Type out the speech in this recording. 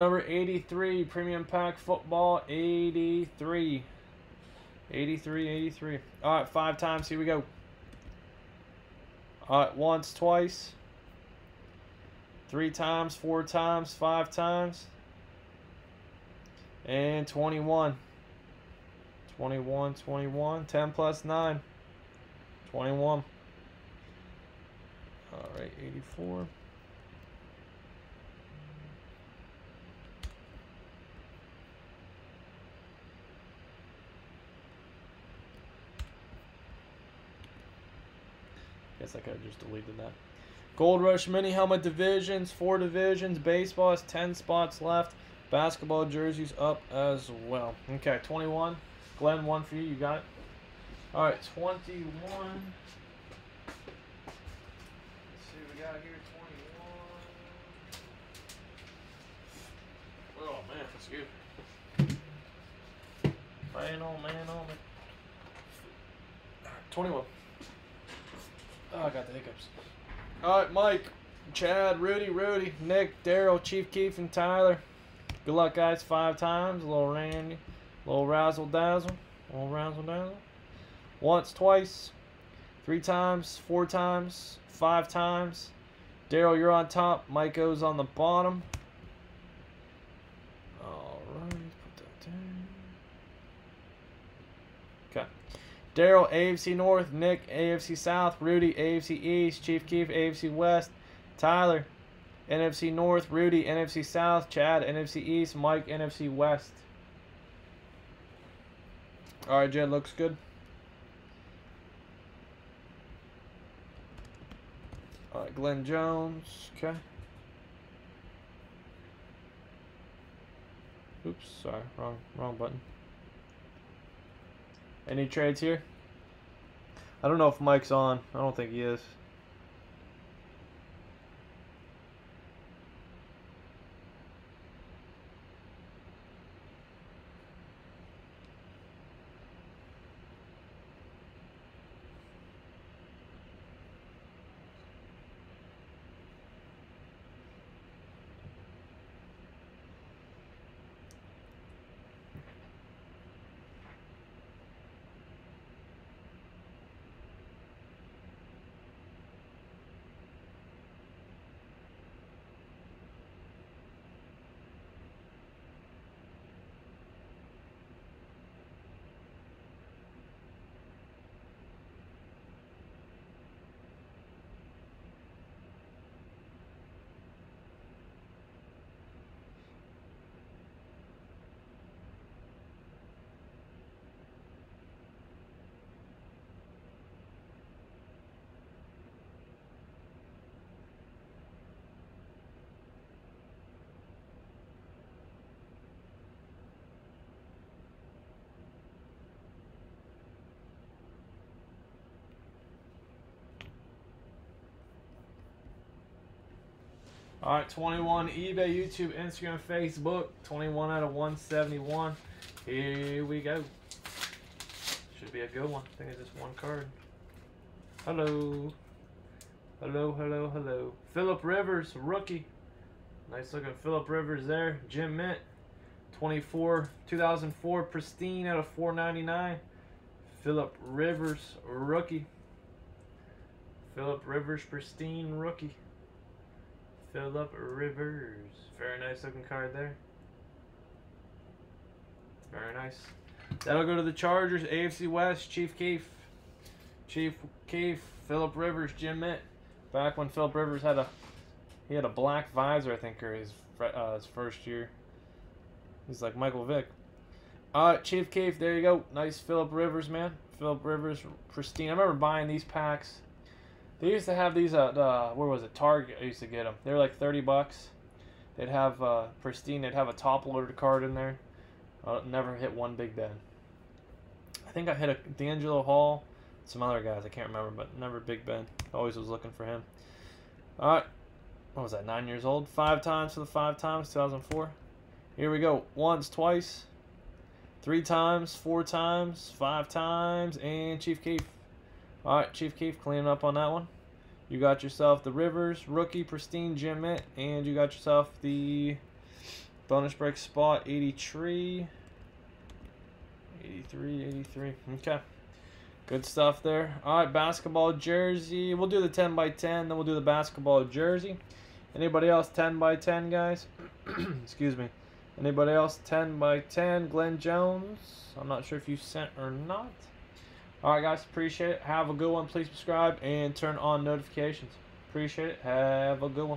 Number 83, Premium Pack Football 83. 83, 83. All right, five times. Here we go. All right, once, twice. Three times, four times, five times. And 21. 21, 21. 10 plus 9. 21. All right, 84. Guess I could have just deleted that. Gold Rush Mini Helmet Divisions, four divisions. Baseball has 10 spots left. Basketball jerseys up as well. Okay, 21. Glenn, one for you. You got it? All right, 21. Let's see what we got here. 21. Oh, man, that's good. Man, oh, man, oh, man. 21. Oh, I got the hiccups. All right, Mike, Chad, Rudy, Rudy, Nick, Daryl, Chief Keef, and Tyler. Good luck, guys. Five times. A little Randy, a little razzle dazzle, a little razzle dazzle. Once, twice, three times, four times, five times. Daryl, you're on top. Mike goes on the bottom. All right, put that down. Okay. Daryl, AFC North. Nick, AFC South. Rudy, AFC East. Chief Keef, AFC West. Tyler, NFC North. Rudy, NFC South. Chad, NFC East. Mike, NFC West. All right, Jed, looks good. All right, Glenn Jones. Okay. Oops, sorry, wrong, wrong button. Any trades here? I don't know if Mike's on. I don't think he is. All right, 21 eBay, YouTube, Instagram, Facebook. 21 out of 171. Here we go. Should be a good one. I think it's just one card. Hello. Hello, hello, hello. Philip Rivers, rookie. Nice looking Philip Rivers there. Gem Mint, 24, 2004, pristine out of 499. Philip Rivers, rookie. Philip Rivers, pristine rookie. Philip Rivers. Very nice looking card there. Very nice. That'll go to the Chargers, AFC West, Chief Keef. Chief Keef, Philip Rivers, Gem Mint. Back when Philip Rivers had a he had a black visor, I think, or his uh, his first year. He's like Michael Vick. Uh, Chief Keef, there you go. Nice Philip Rivers, man. Philip Rivers, pristine. I remember buying these packs they used to have these at uh, where was it? Target. I used to get them. They were like thirty bucks. They'd have uh, pristine. They'd have a top loader card in there. Uh, never hit one Big Ben. I think I hit a DeAngelo Hall, some other guys I can't remember, but never Big Ben. Always was looking for him. All right, what was that? Nine years old. Five times for the five times. 2004. Here we go. Once, twice, three times, four times, five times, and Chief Keef. All right, Chief Keef, cleaning up on that one. You got yourself the Rivers rookie pristine Gem Mint, and you got yourself the Bonus break spot 83. 83, 83. Okay. Good stuff there. All right, basketball jersey. We'll do the 10 by 10, then we'll do the basketball jersey. Anybody else 10 by 10, guys? Excuse me. Anybody else 10 by 10? Glenn Jones. I'm not sure if you sent or not. All right, guys. Appreciate it. Have a good one. Please subscribe and turn on notifications. Appreciate it. Have a good one.